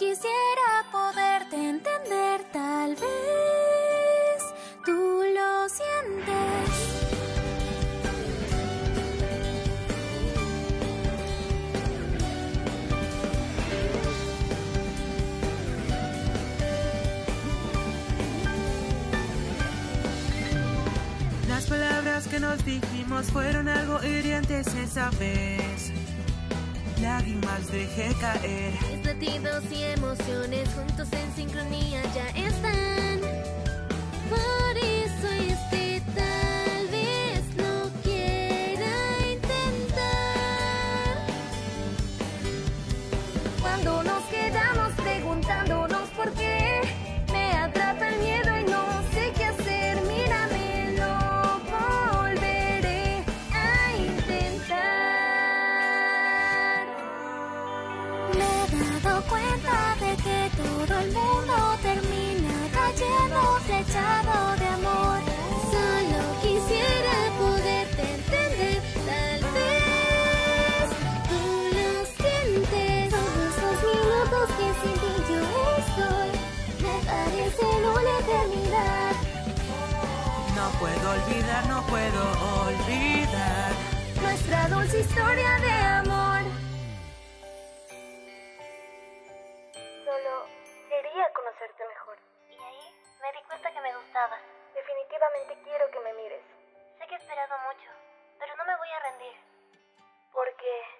Quisiera poderte entender, tal vez tú lo sientes. Las palabras que nos dijimos fueron algo hirientes esa vez. Lágrimas dejé caer. Mis latidos y emociones minutos que sin ti yo estoy me parecen una eternidad. No puedo olvidar, no puedo olvidar. Nuestra dulce historia de amor. Solo quería conocerte mejor. Y ahí me di cuenta que me gustabas. Definitivamente quiero que me mires. Sé que he esperado mucho, pero no me voy a rendir. Porque